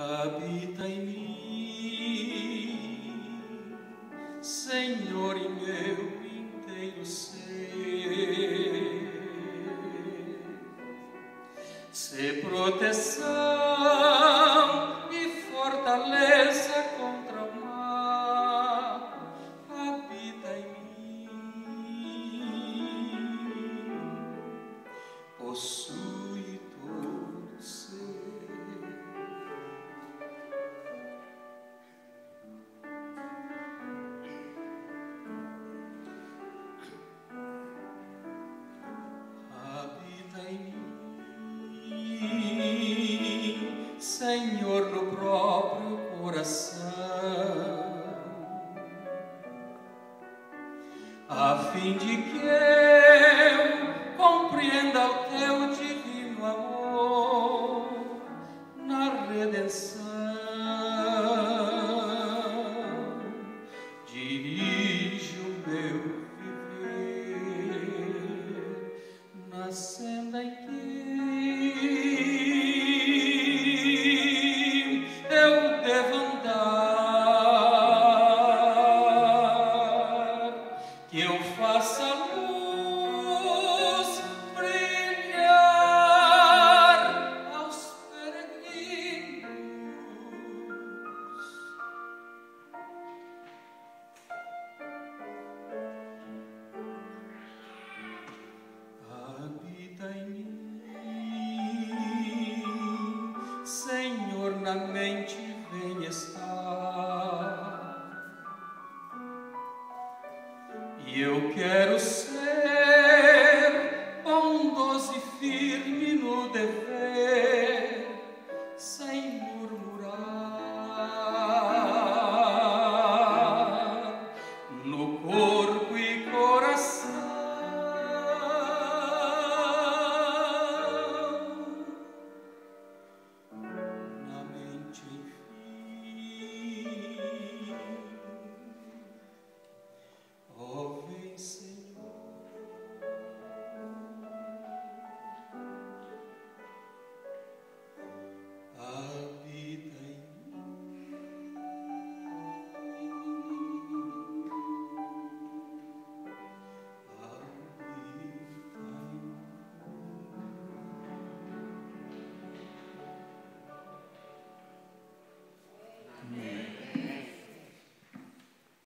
habita em mim, Senhor e meu inteiro ser. Se proteção fim de que eu compreenda o teu divino amor na redenção. Dirige o meu viver na Senhor, na mente vem estar. E eu quero ser